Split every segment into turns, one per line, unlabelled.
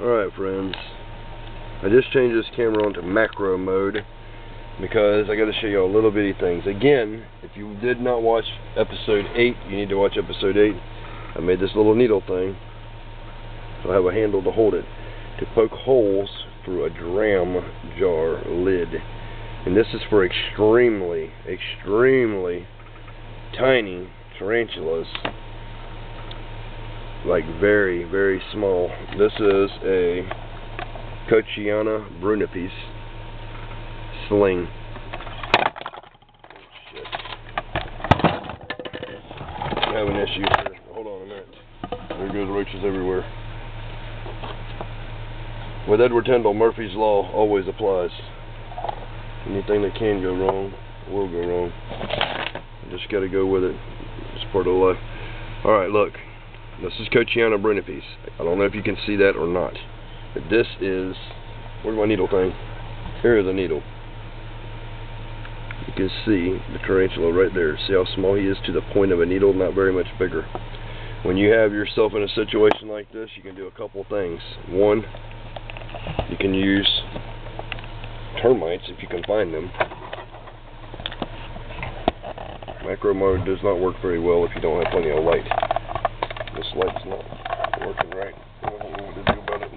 Alright friends, I just changed this camera onto macro mode because I got to show you a little bitty things. Again, if you did not watch episode 8, you need to watch episode 8. I made this little needle thing, so I have a handle to hold it, to poke holes through a dram jar lid. And this is for extremely, extremely tiny tarantulas like very, very small. This is a Kochiana Brunnipes sling. Have an issue here. Hold on a minute. There goes roaches everywhere. With Edward Tyndall, Murphy's Law always applies. Anything that can go wrong will go wrong. Just gotta go with it. It's part of life. Alright, look. This is Kochiana Brunnipes. I don't know if you can see that or not. But this is, where's my needle thing? Here is a needle. You can see the tarantula right there. See how small he is to the point of a needle? Not very much bigger. When you have yourself in a situation like this, you can do a couple things. One, you can use termites if you can find them. Macro mode does not work very well if you don't have plenty of light this light's not working right. I don't know what to do about it.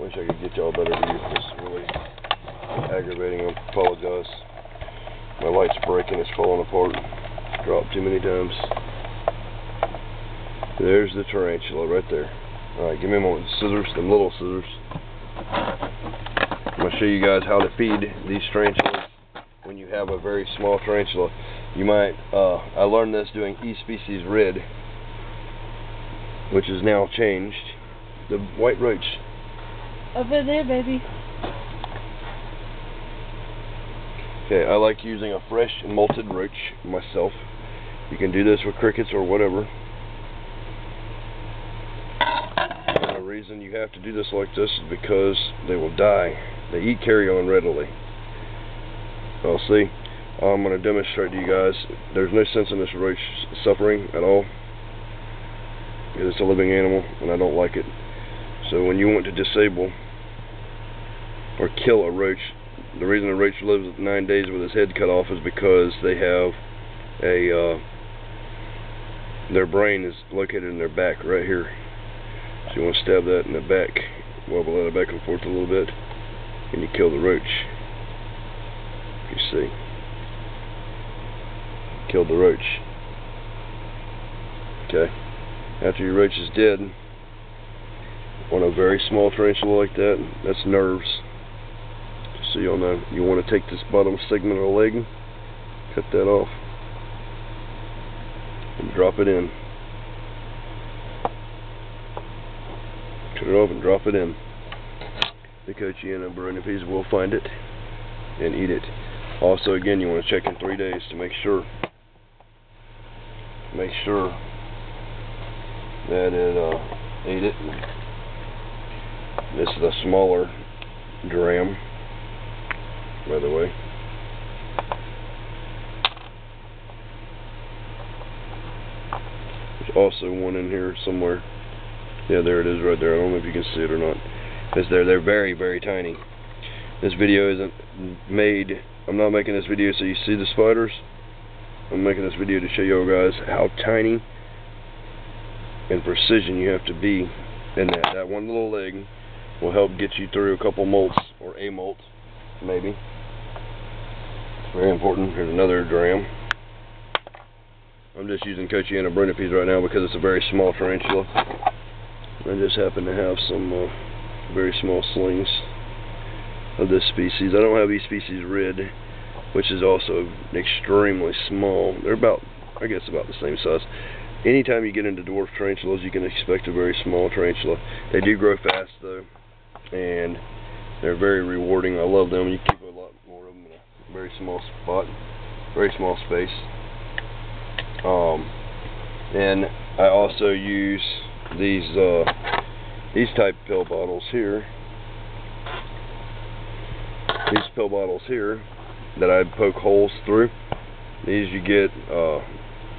Wish I could get y'all better view. This really aggravating. I apologize. My light's breaking. It's falling apart. Dropped too many times. There's the tarantula right there. Alright, give me a moment. Scissors, them little scissors. I'm going to show you guys how to feed these tarantulas when you have a very small tarantula. You might, uh, I learned this doing E species red, which is now changed. The white roach.
Over there, baby.
Okay, I like using a fresh and molted roach myself. You can do this with crickets or whatever. And the reason you have to do this like this is because they will die. They eat carrion readily. I'll see. I'm going to demonstrate to you guys. There's no sense in this roach suffering at all. It's a living animal, and I don't like it. So when you want to disable or kill a roach, the reason a roach lives nine days with his head cut off is because they have a uh, their brain is located in their back right here. So you want to stab that in the back, wobble that back and forth a little bit, and you kill the roach. You see killed the roach. Okay. After your roach is dead, on a very small tarantula like that, that's nerves. Just so y'all know, you want to take this bottom segment of the leg, cut that off, and drop it in. Cut it off and drop it in. The Kochiana Brunnipes will find it and eat it. Also, again, you want to check in three days to make sure make sure that it uh, ate it. This is a smaller dram, by the way. There's also one in here somewhere. Yeah, there it is right there. I don't know if you can see it or not. It's there. They're very, very tiny. This video isn't made, I'm not making this video so you see the spiders. I'm making this video to show you guys how tiny and precision you have to be in that. That one little leg will help get you through a couple molts, or a molt, maybe. It's very important. Here's another dram. I'm just using Kochiana Brunnipes right now because it's a very small tarantula. I just happen to have some uh, very small slings of this species. I don't have E species red which is also extremely small. They're about, I guess, about the same size. Anytime you get into dwarf tarantulas, you can expect a very small tarantula. They do grow fast, though, and they're very rewarding. I love them. You keep a lot more of them in a very small spot, very small space. Um, and I also use these uh, these type pill bottles here. These pill bottles here that I poke holes through. These you get uh,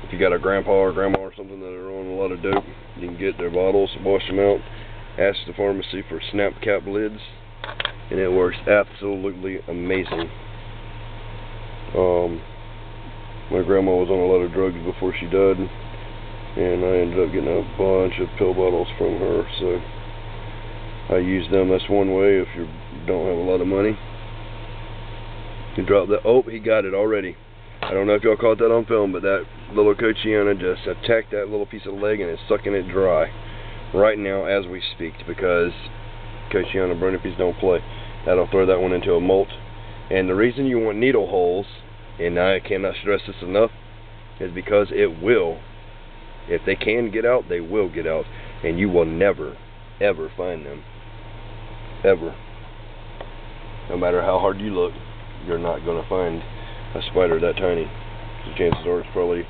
if you got a grandpa or grandma or something that are on a lot of dope, you can get their bottles, wash them out, ask the pharmacy for snap cap lids, and it works absolutely amazing. Um, my grandma was on a lot of drugs before she died, and I ended up getting a bunch of pill bottles from her, so I use them. That's one way if you don't have a lot of money. You dropped the, Oh, he got it already. I don't know if y'all caught that on film, but that little Kochiana just attacked that little piece of leg and is sucking it dry right now as we speak because Kochiana Brunnipes don't play. That'll throw that one into a molt. And the reason you want needle holes, and I cannot stress this enough, is because it will. If they can get out, they will get out. And you will never, ever find them. Ever. No matter how hard you look, you're not going to find a spider that tiny. So chances are it's probably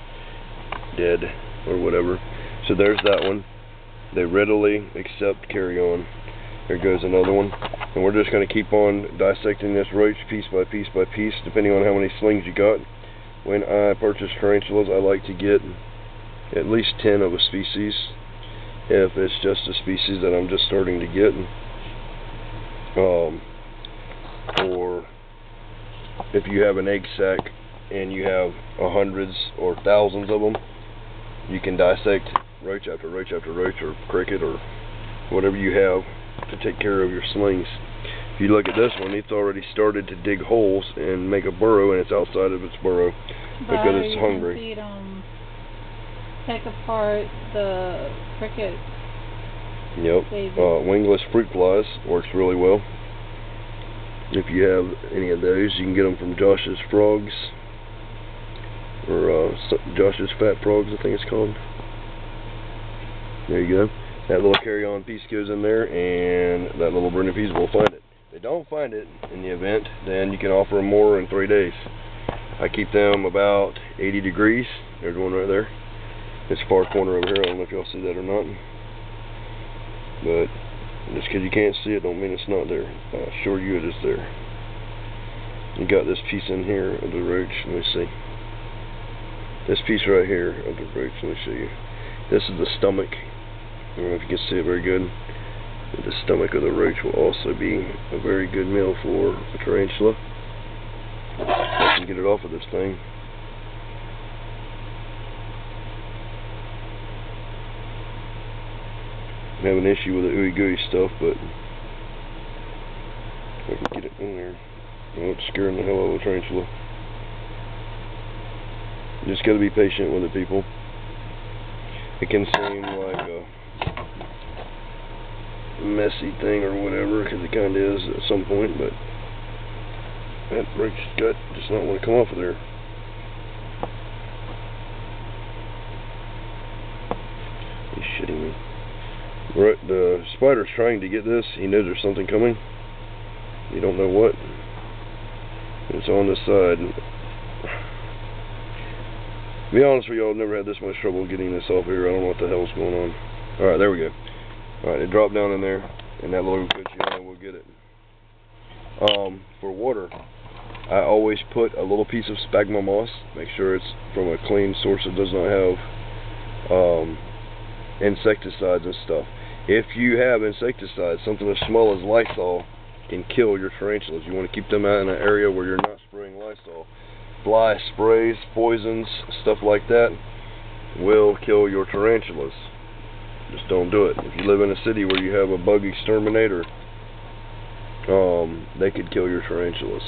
dead or whatever. So there's that one. They readily accept carrion. There goes another one. And we're just going to keep on dissecting this roach piece by piece by piece, depending on how many slings you got. When I purchase tarantulas, I like to get at least 10 of a species. If it's just a species that I'm just starting to get. Um, if you have an egg sac and you have hundreds or thousands of them, you can dissect roach after roach after roach or cricket or whatever you have to take care of your slings. If you look at this one, it's already started to dig holes and make a burrow, and it's outside of its burrow
But
because it's
you
hungry.
Can feed 'em, take apart the cricket
Yep. Uh, wingless fruit flies works really well. If you have any of those, you can get them from Josh's Frogs or uh, Josh's Fat Frogs, I think it's called. There you go. That little carry-on piece goes in there, and that little burning piece will find it. If they don't find it in the event, then you can offer them more in three days. I keep them about 80 degrees. There's one right there. This far corner over here. I don't know if y'all see that or not. But just because you can't see it don't mean it's not there. I assure you it is there. You got this piece in here of the roach. Let me see. This piece right here of the roach. Let me show you. This is the stomach. I don't know if you can see it very good. The stomach of the roach will also be a very good meal for a tarantula. I can get it off of this thing. Have an issue with the ooey gooey stuff, but I can get it in there. Oh, it's scaring the hell out of a tarantula. You just gotta be patient with it, people. It can seem like a messy thing or whatever, because it kinda is at some point, but that roach's gut does not want to come off of there. He's shitting me. Right, the spider's trying to get this. He knows there's something coming. You don't know what. It's on the side. To be honest with I've never had this much trouble getting this off here. I don't know what the hell's going on. Alright, there we go. Alright, it dropped down in there, and that little Kochiana will get it. Um, for water, I always put a little piece of sphagnum moss. Make sure it's from a clean source that does not have um, insecticides and stuff. If you have insecticides, something as small as Lysol can kill your tarantulas. You want to keep them out in an area where you're not spraying Lysol. Fly sprays, poisons, stuff like that will kill your tarantulas. Just don't do it. If you live in a city where you have a bug exterminator, um, they could kill your tarantulas.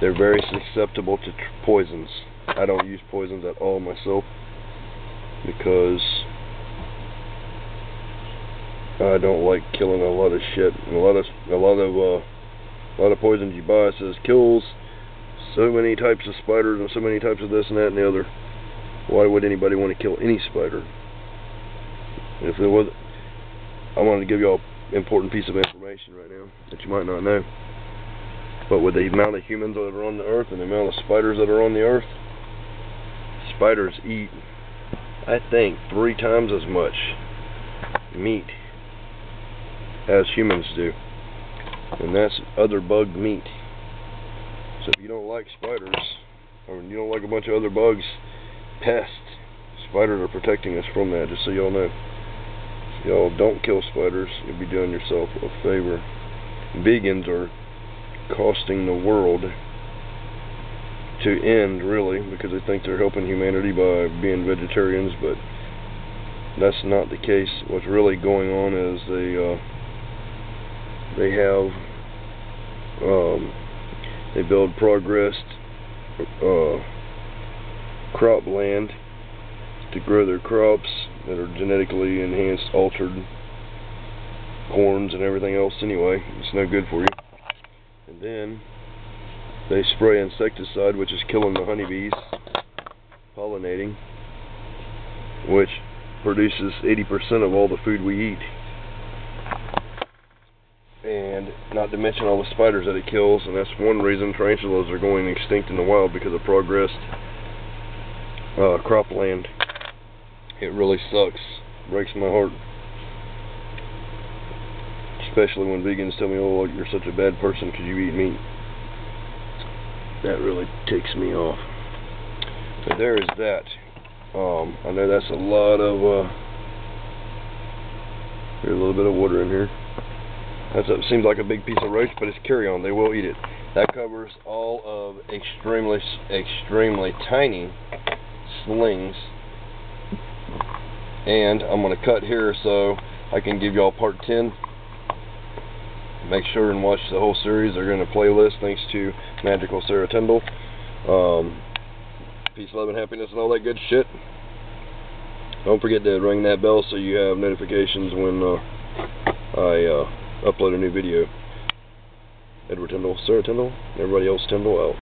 They're very susceptible to poisons. I don't use poisons at all myself because I don't like killing a lot of shit. A lot of a lot of uh, a lot of poisons you buy says kills so many types of spiders and so many types of this and that and the other. Why would anybody want to kill any spider? If there was, I wanted to give y'all an important piece of information right now that you might not know. But with the amount of humans that are on the earth and the amount of spiders that are on the earth, spiders eat, I think, three times as much meat as humans do. And that's other bug meat. So if you don't like spiders, or you don't like a bunch of other bugs, pests, Spiders are protecting us from that, just so y'all know. So y'all don't kill spiders, you'll be doing yourself a favor. Vegans are costing the world to end, really, because they think they're helping humanity by being vegetarians, but that's not the case. What's really going on is they uh, they have um, they build progressed uh, crop land to grow their crops that are genetically enhanced, altered corns and everything else anyway. It's no good for you. And then they spray insecticide which is killing the honeybees pollinating which produces 80% of all the food we eat. And not to mention all the spiders that it kills, and that's one reason tarantulas are going extinct in the wild because of progressed uh, cropland. It really sucks. Breaks my heart. Especially when vegans tell me, oh, you're such a bad person because you eat meat. That really ticks me off. But there is that. Um, I know that's a lot of, uh, there's a little bit of water in here. That seems like a big piece of roach, but it's carrion. They will eat it. That covers all of extremely, extremely tiny slings. And I'm going to cut here so I can give y'all part 10. Make sure and watch the whole series. They're going to playlist thanks to Magical Sarah Tyndall. Um, peace, love, and happiness and all that good shit. Don't forget to ring that bell so you have notifications when uh, I uh, upload a new video. Edward Tyndall, Sarah Tyndall, everybody else Tyndall out.